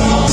Oh,